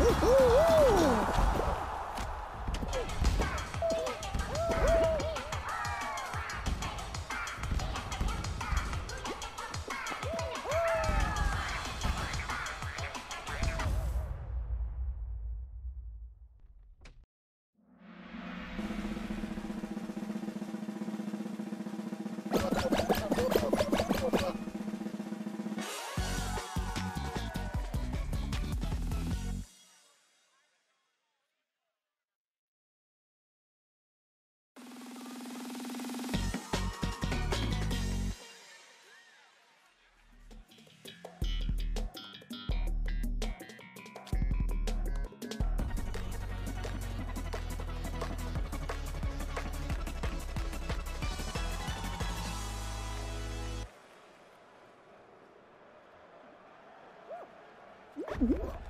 Woo-hoo-hoo! Oh.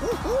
Woo!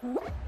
What?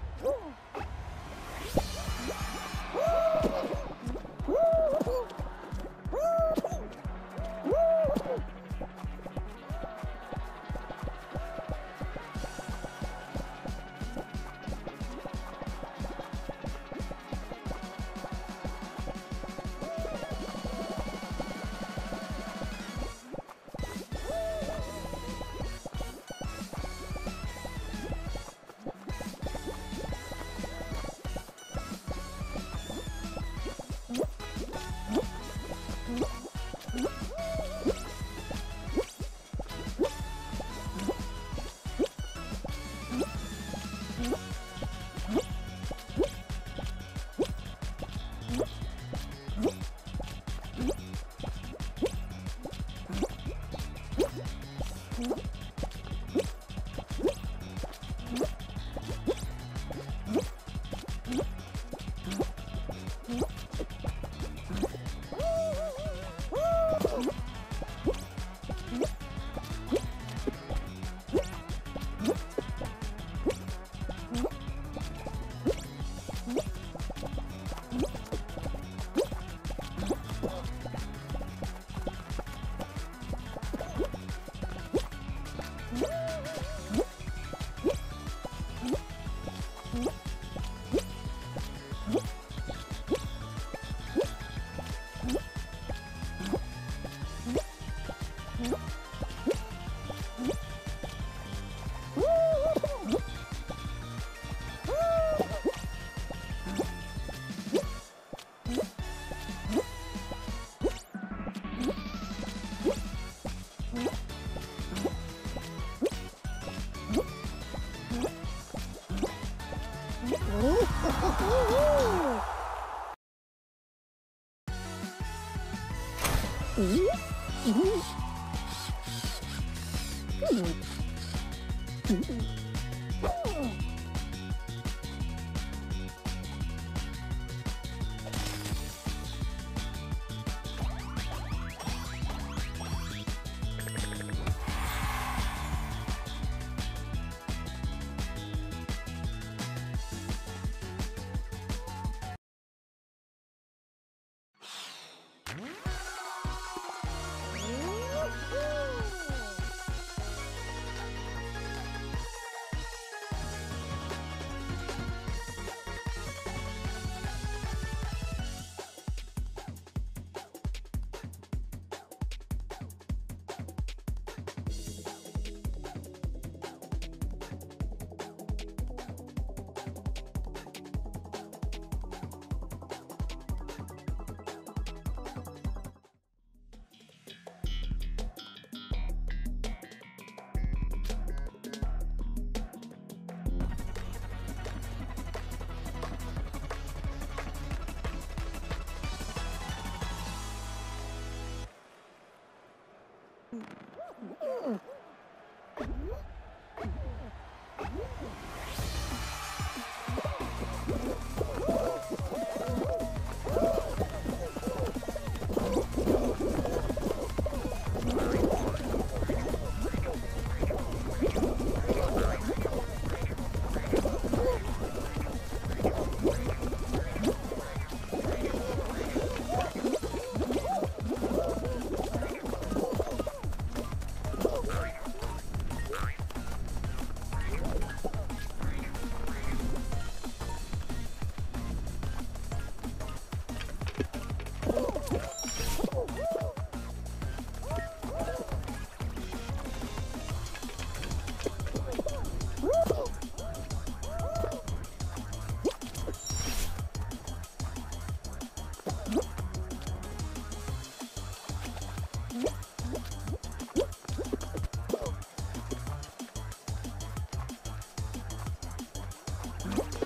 Mm-hmm. You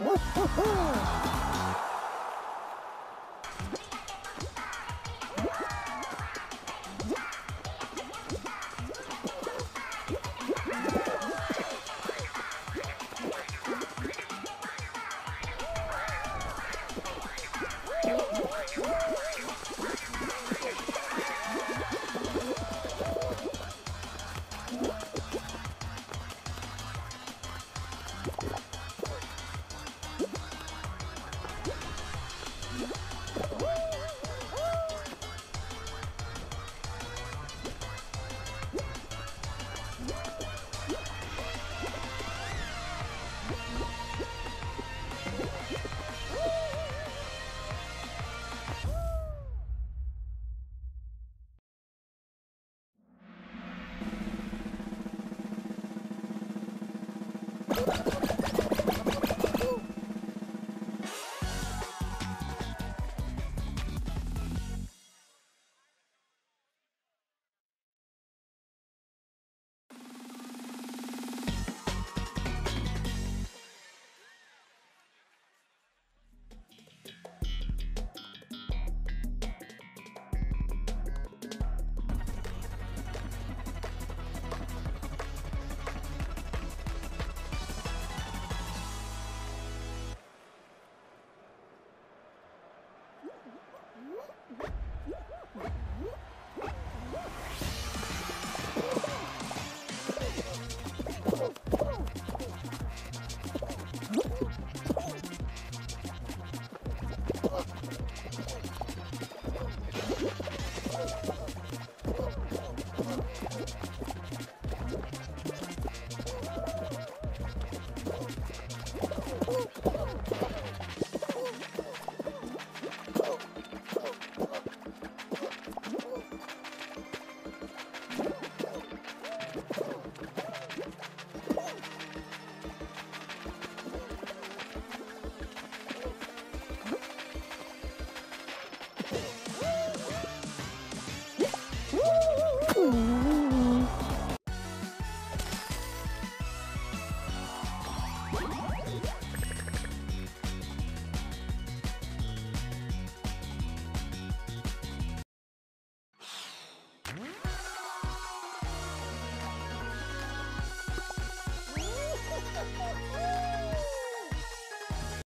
Woohoo! you